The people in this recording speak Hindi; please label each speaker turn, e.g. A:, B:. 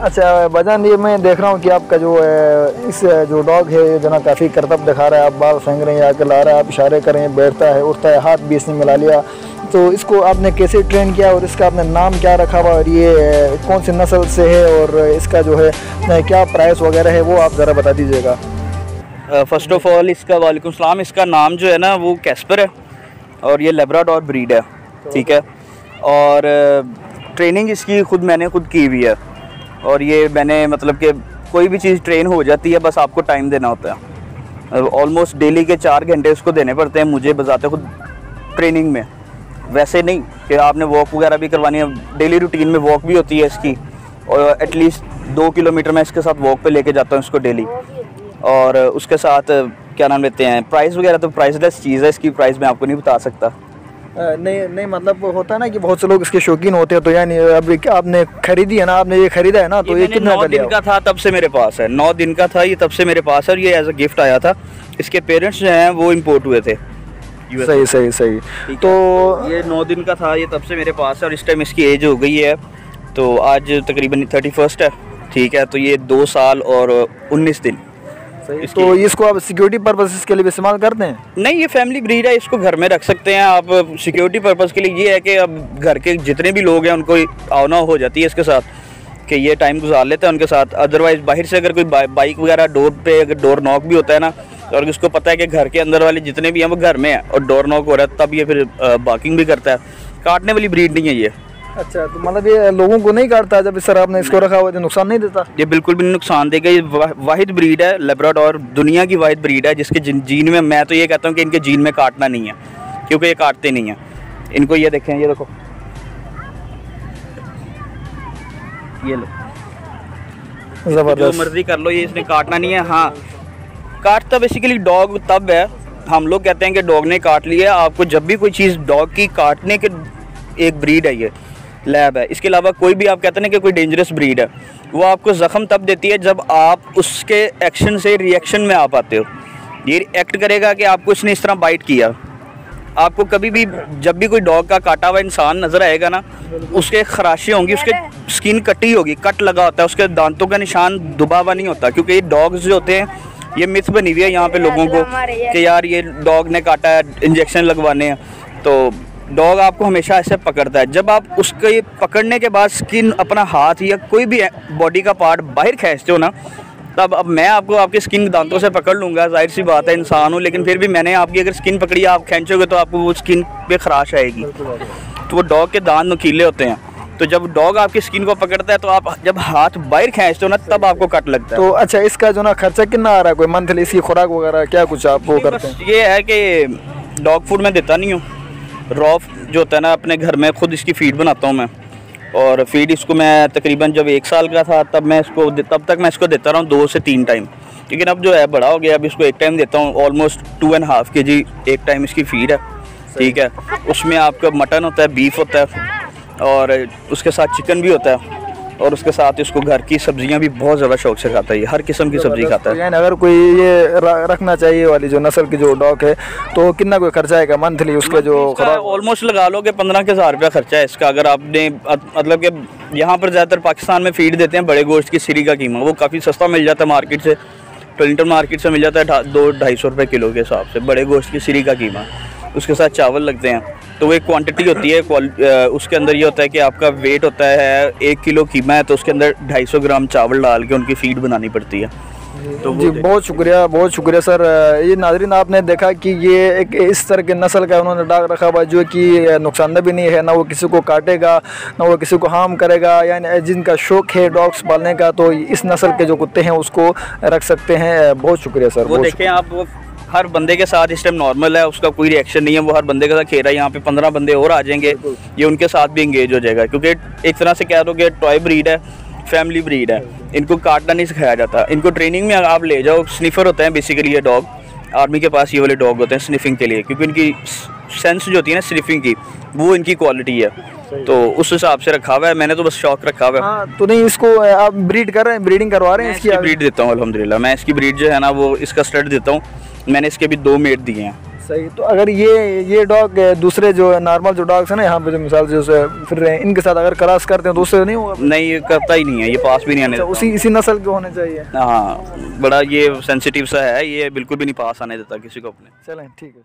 A: अच्छा बजान ये मैं देख रहा हूँ कि आपका जो है इस जो डॉग है ये जो ना काफ़ी करतब दिखा रहा है। आप बाल फेंक रहे हैं आकर ला रहा है आप इशारे करें बैठता है उठता है हाथ भी इसने मिला लिया। तो इसको आपने कैसे ट्रेन किया और इसका आपने नाम क्या रखा हुआ और ये कौन सी नस्ल से है और इसका जो है क्या प्राइस वगैरह है वो आप ज़रा बता दीजिएगा।
B: फ़र्स्ट ऑफ़ ऑल इसका वालेकुम सलाम इसका नाम जो है ना वो कैस्पर है और ये लेब्राडोर ब्रीड है ठीक है? और ट्रेनिंग इसकी खुद मैंने खुद की हुई है। और ये मैंने मतलब कि कोई भी चीज़ ट्रेन हो जाती है, बस आपको टाइम देना होता है। ऑलमोस्ट डेली के चार घंटे उसको देने पड़ते हैं मुझे बजाते खुद ट्रेनिंग में। वैसे नहीं कि आपने वॉक वगैरह भी करवानी है डेली रूटीन में वॉक भी होती है इसकी। और एटलीस्ट दो किलोमीटर मैं इसके साथ वॉक पे लेके जाता हूँ इसको डेली और उसके साथ, क्या नाम लेते हैं प्राइस वगैरह तो प्राइसलेस चीज़ है, इसकी प्राइस मैं आपको नहीं बता सकता।
A: नहीं नहीं मतलब होता है ना कि बहुत से लोग इसके शौकीन होते हैं तो यानी अभी आपने खरीदी है ना आपने ये खरीदा है ना तो ये,
B: ये
A: कितना
B: नौ दिन का था तब से मेरे पास है। नौ दिन का था ये तब से मेरे पास है और ये एज अ गिफ्ट आया था। इसके पेरेंट्स जो हैं वो इम्पोर्ट हुए थे।
A: सही सही सही। तो
B: ये नौ दिन का था ये तब से मेरे पास है और इस टाइम इसकी एज हो गई है। तो आज तकरीबन थर्टी फ़र्स्ट है ठीक है तो ये दो साल और उन्नीस दिन।
A: तो इसको आप सिक्योरिटी पर्पज के लिए इस्तेमाल करते हैं
B: नहीं ये फैमिली ब्रीड है इसको घर में रख सकते हैं आप। सिक्योरिटी पर्पज़ के लिए ये है कि अब घर के जितने भी लोग हैं उनको आवना हो जाती है इसके साथ कि ये टाइम गुजार लेते हैं उनके साथ। अदरवाइज़ बाहर से अगर कोई बाइक वगैरह डोर पे अगर डोर नॉक भी होता है ना और उसको पता है कि घर के अंदर वाले जितने भी हैं वो घर में है और डोर नॉक हो रहा है तब ये फिर बाकिंग भी करता है। काटने वाली ब्रीड नहीं है ये।
A: अच्छा तो मतलब ये लोगों को नहीं काटता जब सर आपने इसको रखा हुआ तो नुकसान नहीं देता?
B: ये बिल्कुल भी नुकसान देगा। ये वाहिद ब्रीड है लेब्राडोर दुनिया की वाहिद ब्रीड है जिसके जीन में मैं तो ये कहता हूँ कि इनके जीन में काटना नहीं है क्योंकि ये काटते नहीं हैं। इनको ये देखें ये देखो। ये लो। ज़बरदस्त। जो मर्ज़ी कर लो ये इसने काटना नहीं है। हाँ। काटता बेसिकली डॉग तब है। हम लोग कहते हैं कि डॉग ने काट लिया आपको जब भी कोई चीज़ डॉग की काटने के एक ब्रीड है ये। लैब है। इसके अलावा कोई भी आप कहते हैं कि कोई डेंजरस ब्रीड है वो आपको ज़ख्म तब देती है जब आप उसके एक्शन से रिएक्शन में आ पाते हो। ये एक्ट करेगा कि आपको इसने इस तरह बाइट किया। आपको कभी भी जब भी कोई डॉग का काटा हुआ इंसान नज़र आएगा ना उसके खराशे होंगी उसके स्किन कटी होगी कट लगा होता है उसके दांतों का निशान दुबा हुआ नहीं होता क्योंकि ये डॉग्स जो होते हैं ये मिथ बनी हुई है यहाँ पे लोगों को कि यार ये डॉग ने काटा है इंजेक्शन लगवाने हैं। तो डॉग आपको हमेशा ऐसे पकड़ता है। जब आप उसके पकड़ने के बाद स्किन अपना हाथ या कोई भी बॉडी का पार्ट बाहर खींचते हो ना तब अब मैं आपको आपकी स्किन दांतों से पकड़ लूँगा ज़ाहिर सी बात है इंसान हूँ लेकिन फिर भी मैंने आपकी अगर स्किन पकड़ी आप खींचोगे तो आपको वो स्किन पे खराश आएगी। तो वो डॉग के दांत नुकीले होते हैं। तो जब डॉग आपकी स्किन को पकड़ता है तो आप जब हाथ बाहर खींचते हो ना तब आपको कट लगता है।
A: तो अच्छा इसका जो ना खर्चा कितना आ रहा है? कोई मंथली इसकी खुराक वगैरह क्या कुछ आप वो करते हैं?
B: ये है कि डॉग फ़ूड मैं देता नहीं हूँ। रॉफ जो होता है ना, अपने घर में खुद इसकी फ़ीड बनाता हूँ मैं। और फ़ीड इसको मैं तकरीबन जब एक साल का था, तब मैं इसको तब तक मैं इसको देता रहा हूँ दो से तीन टाइम लेकिन अब जो है, बड़ा हो गया, अब इसको एक टाइम देता हूँ ऑलमोस्ट टू एंड हाफ़ के जी एक टाइम इसकी फ़ीड है। ठीक है? उसमें आपका मटन होता है बीफ होता है, और उसके साथ चिकन भी होता है। और उसके साथ इसको घर की सब्ज़ियाँ भी बहुत ज़्यादा शौक से खाता है हर किस्म की सब्ज़ी खाता है।
A: अगर कोई ये रखना चाहिए वाली जो नस्ल की जो डॉग है तो कितना कोई खर्चा आएगा मंथली उसका जो
B: ऑलमोस्ट लगा लो कि पंद्रह के हज़ार रुपया खर्चा है इसका। अगर आपने मतलब कि यहाँ पर ज़्यादातर पाकिस्तान में फ़ीड देते हैं बड़े गोश्त की सीरी का कीमा। वो काफ़ी सस्ता मिल जाता है मार्केट से। टलिंटन मार्केट से मिल जाता है दो ढाई सौ रुपये किलो के हिसाब से बड़े गोश्त की सीरी का कीमा। उसके साथ चावल लगते हैं। तो वो एक क्वांटिटी होती है उसके अंदर ये होता है कि आपका वेट होता है एक किलो कीमा है तो उसके अंदर 250 ग्राम चावल डाल के उनकी फ़ीड बनानी पड़ती है।
A: तो जी बहुत शुक्रिया बहुत शुक्रिया सर। ये नाजरीन आपने देखा कि ये एक इस तरह के नस्ल का उन्होंने डाक रखा हुआ जो कि नुकसानदेह भी नहीं है ना वो किसी को काटेगा ना वो किसी को हार्म करेगा यानी जिनका शौक है डॉग्स पालने का तो इस नस्ल के जो कुत्ते हैं उसको रख सकते हैं। बहुत शुक्रिया सर
B: वो देखें आप हर बंदे के साथ इस टाइम नॉर्मल है उसका कोई रिएक्शन नहीं है वो हर बंदे के साथ खेल रहा है यहाँ पे पंद्रह बंदे और आ जाएँगे ये उनके साथ भी इंगेज हो जाएगा क्योंकि एक तरह से कह दो कि टॉय ब्रीड है फैमिली ब्रीड है इनको काटना नहीं सिखाया जाता। इनको ट्रेनिंग में आप ले जाओ स्निफर होते हैं बेसिकली ये डॉग आर्मी के पास ये वाले डॉग होते हैं स्निफिंग के लिए क्योंकि इनकी सेंस जो होती है ना स्निफिंग की वो इनकी क्वालिटी है। तो उस हिसाब से रखा हुआ है मैंने तो बस शौक रखा हुआ है।
A: हाँ, तो नहीं इसको आप ब्रीड कर रहे हैं ब्रीडिंग करवा रहे हैं
B: इसकी ब्रीड देता हूँ अलहमदिल्ला मैं इसकी ब्रीड जो है ना वो इसका स्टड देता हूँ। मैंने इसके भी दो मेट दिए हैं।
A: सही तो अगर ये ये डॉग दूसरे जो नॉर्मल जो डॉग्स हैं ना यहाँ पे जो मिसाल से जैसे फिर रहे हैं इनके साथ अगर क्रॉस करते हैं तो उससे नहीं होगा?
B: नहीं ये करता ही नहीं है ये पास भी नहीं आने
A: अच्छा,
B: देता।
A: उसी इसी नस्ल के होने चाहिए।
B: हाँ बड़ा ये सेंसिटिव सा है ये बिल्कुल भी नहीं पास आने देता किसी को अपने।
A: चलें ठीक है